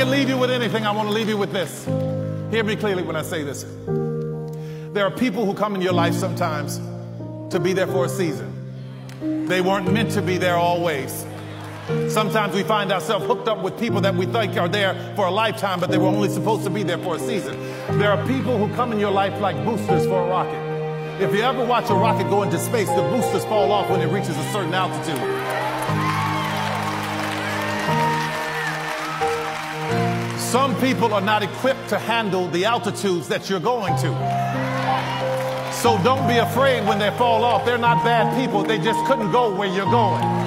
can leave you with anything, I want to leave you with this. Hear me clearly when I say this. There are people who come in your life sometimes to be there for a season. They weren't meant to be there always. Sometimes we find ourselves hooked up with people that we think are there for a lifetime, but they were only supposed to be there for a season. There are people who come in your life like boosters for a rocket. If you ever watch a rocket go into space, the boosters fall off when it reaches a certain altitude. Some people are not equipped to handle the altitudes that you're going to. So don't be afraid when they fall off. They're not bad people. They just couldn't go where you're going.